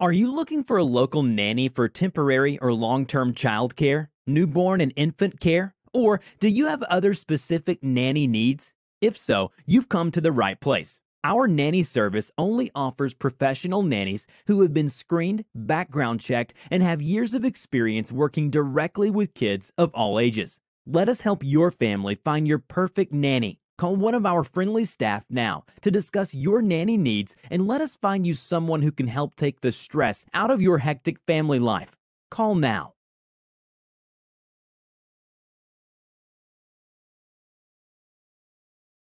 Are you looking for a local nanny for temporary or long term childcare, newborn and infant care? Or do you have other specific nanny needs? If so, you've come to the right place. Our nanny service only offers professional nannies who have been screened, background checked, and have years of experience working directly with kids of all ages. Let us help your family find your perfect nanny. Call one of our friendly staff now to discuss your nanny needs and let us find you someone who can help take the stress out of your hectic family life. Call now